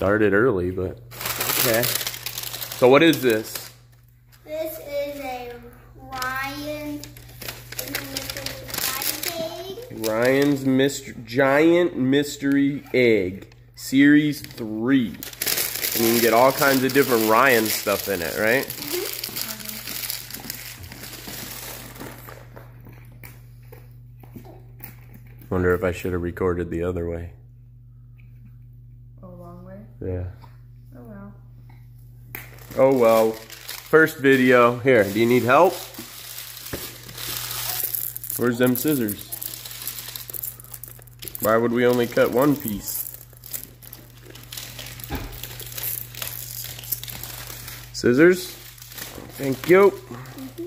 Started early, but okay. So what is this? This is a Ryan egg. Ryan's Myst- Giant Mystery Egg, Series 3. And you can get all kinds of different Ryan stuff in it, right? Wonder if I should have recorded the other way. A long way. Yeah. Oh well. Oh well. First video. Here, do you need help? Where's them scissors? Why would we only cut one piece? Scissors? Thank you. Mm-hmm.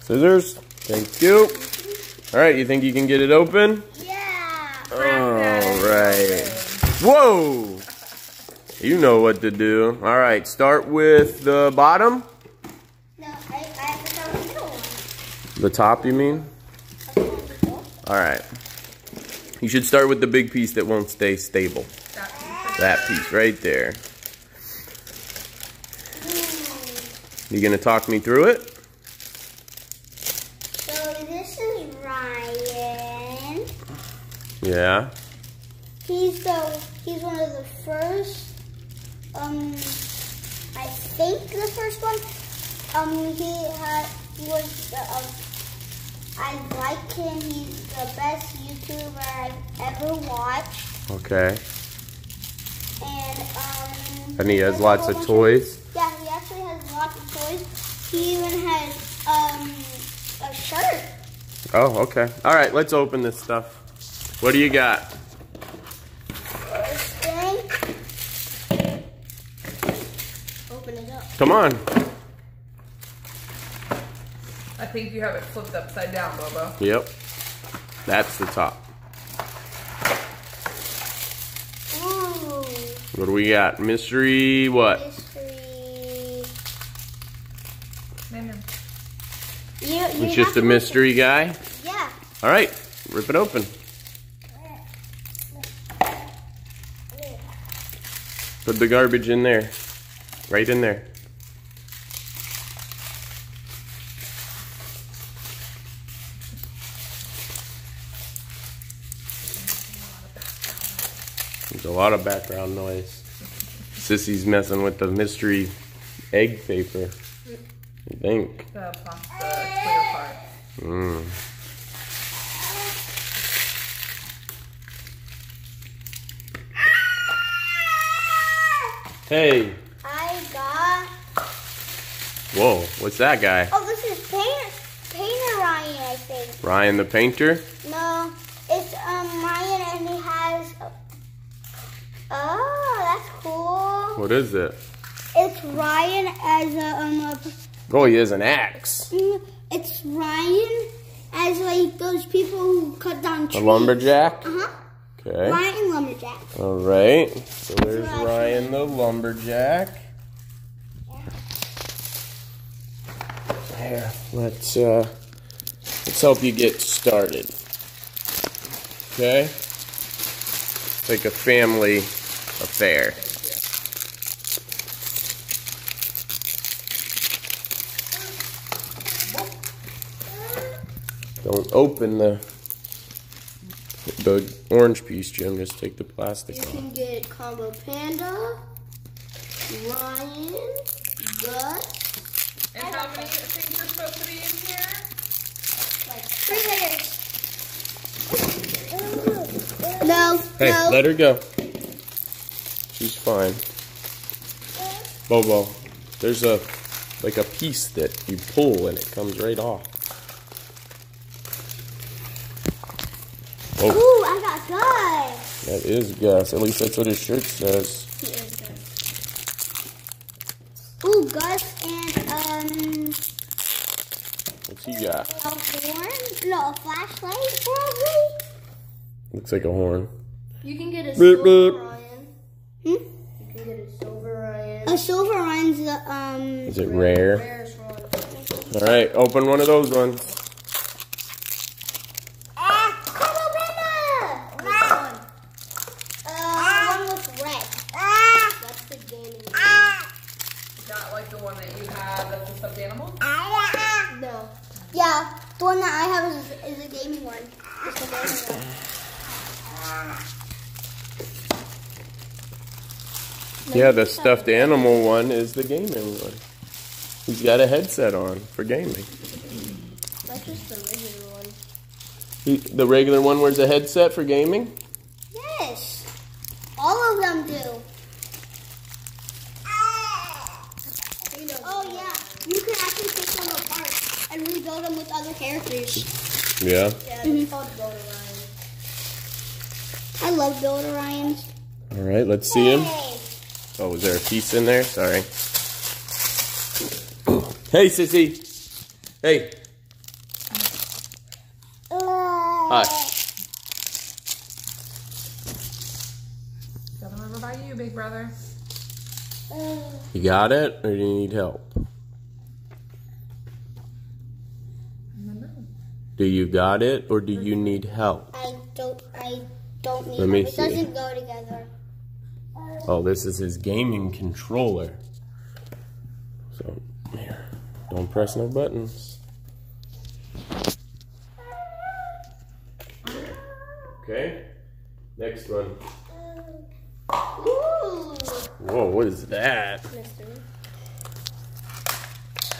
Scissors? Thank you. Alright, you think you can get it open? Yeah. Alright. Whoa! You know what to do. Alright, start with the bottom. No, I, I have to start with the middle one. The top, you mean? Alright. You should start with the big piece that won't stay stable. That piece That piece right there. You gonna talk me through it? So this is Ryan. Yeah. He's the he's one of the first. Um, I think the first one. Um, he had he was the. Um, I like him. He's the best YouTuber I've ever watched, Okay. and um. And he has lots of toys. Yeah, he actually has lots of toys. He even has um a shirt. Oh, okay. Alright, let's open this stuff. What do you got? Open it up. Come on. I think you have it flipped upside down, Bobo. Yep. That's the top. Ooh. What do we got? Mystery what? Mystery. No, no. You, you It's just a mystery guy? Yeah. Alright, rip it open. Put the garbage in there. Right in there. There's a lot of background noise. Sissy's messing with the mystery egg paper. I think. The plastic, clear part. Mm. Hey, I got. whoa, what's that guy? Oh, this is Painter, Painter Ryan, I think. Ryan the painter? No, it's um Ryan and he has. Oh, that's cool. What is it? It's Ryan as a um. A, Oh, he has an axe. mm, it's Ryan as like those people who cut down trees. A lumberjack? Uh huh. Okay. Ryan Lumberjack. All right. So there's. Ryan the lumberjack. Here, let's uh, let's help you get started. Okay. It's like a family affair. Don't open the the orange piece, Jim. Just take the plastic You off. can get Combo Panda, Ryan, Gus, And how many things are supposed to be in here? like three layers. No, Hey, no. let her go. She's fine. Bobo, there's a like a piece that you pull and it comes right off. Oh, Ooh, I got Gus. That is Gus. At least that's what his shirt says. He is Gus. Ooh, Gus and um What's he got? a horn? No, a flashlight probably. Looks like a horn. You can get a Beep, silver beep. Ryan. Hmm? You can get a silver Ryan. A silver Ryan's the um Is it rare? rarest one. All right, open one of those ones. Ah, Combo have is, is a gaming one. Just a gaming one. Yeah, the stuffed animal one is the gaming one. He's got a headset on for gaming. That's just the regular one. He, the regular one wears a headset for gaming? Yes. All of them do. Oh yeah, you can actually take them apart and them with other characters. Yeah. Yeah, it's called Build Orion. I love Build Orions. All right, let's see him. Oh, was there a piece in there? Sorry. Hey, sissy. Hey. Uh, Got them over by you, big brother. You got it, or do you need help? Do you got it, or do you need help? I don't. I don't need. Let me them. It see. doesn't go together. Oh, this is his gaming controller. So, here. Don't press no buttons. Okay. Next one. Ooh. Whoa, what is that?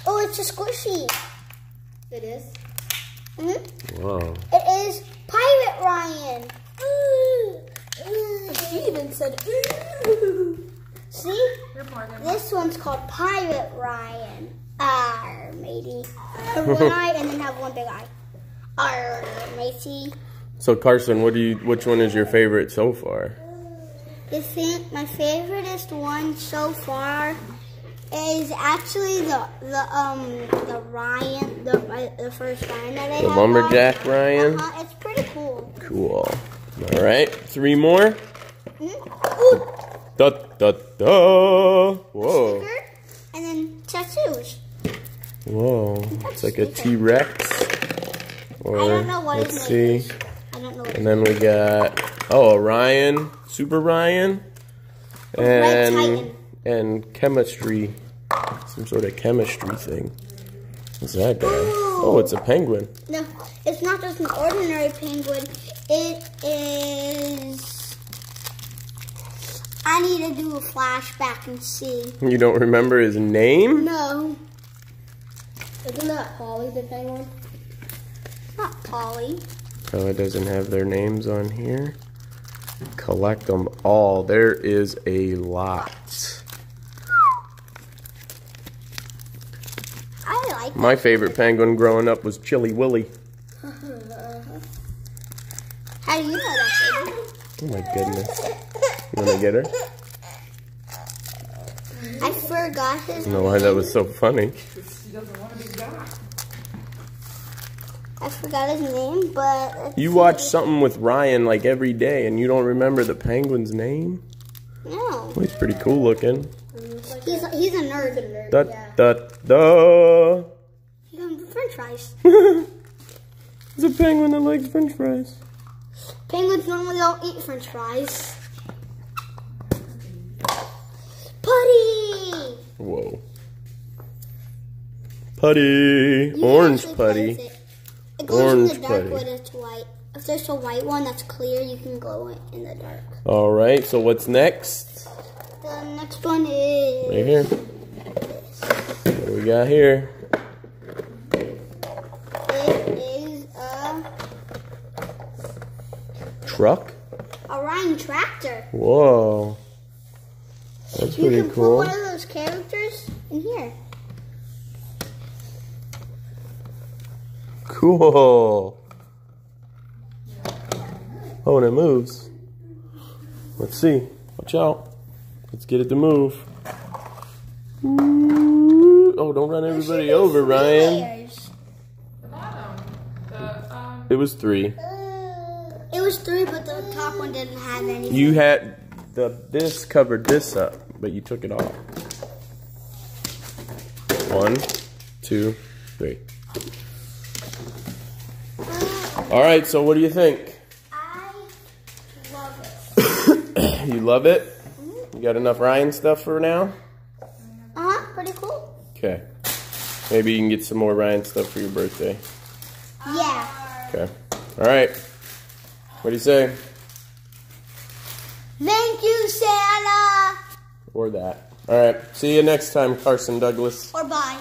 Oh, it's a squishy. It is. Hmm Whoa. It is Pirate Ryan. She even said, ooh. See, You're more than this one's called Pirate Ryan. Arr, matey. Have one eye and then have one big eye. Arr, matey. So Carson, what do you? Which one is your favorite so far? The thing, my favoriteest one so far is actually the the um the Ryan the uh, the first Ryan that I The lumberjack Ryan. Uh-huh, it's pretty cool. Cool. All right, three more. Hmm? Ooh, Da da da. Whoa. sticker, and then tattoos. Whoa. It's like a T Rex. Or I don't know what let's see. is. I don't know. And then we got oh Orion, Super Ryan, and. And chemistry, some sort of chemistry thing. What's that guy? Oh, it's a penguin. No, it's not just an ordinary penguin. It is. I need to do a flashback and see. You don't remember his name? No, Isn't that Polly the penguin? not Polly. Oh, it doesn't have their names on here. Collect them all. There is a lot. I like. My favorite penguin growing up was Chilly Willy. How do you know that? Oh my goodness. You want to get her? I forgot his. I don't know why that was so funny. He doesn't want to be got. I forgot his name, but You watch something with Ryan like every day and you don't remember the penguin's name? no, Well, he's pretty cool looking. he's he's a nerd. Da da da. He's on French fries. It's a penguin that likes french fries. Penguins normally don't eat French fries. Putty. Whoa. Putty. You can Orange putty. It, it goes Orange in the dark putty. when it's white. If there's a white one that's clear, you can glow it in the dark. All right, so what's next? The next one is Right here. What do we got here? it is a Truck? Ryan tractor. Whoa. That's You pretty can put one of those characters in here. Cool. Oh, and it moves. Let's see. Watch out. Let's get it to move. Oh, don't run everybody over, Ryan. Layers. The bottom. The, um, It was three. Was three, but the top one didn't have anything. You had the this covered this up, but you took it off. One, two, three. All right. So, what do you think? I love it. You love it? You got enough Ryan stuff for now? Uh huh. Pretty cool. Okay. Maybe you can get some more Ryan stuff for your birthday. Yeah. Okay. All right. What do you say? Thank you, Santa. Or that. All right. See you next time, Carson Douglas. Or bye.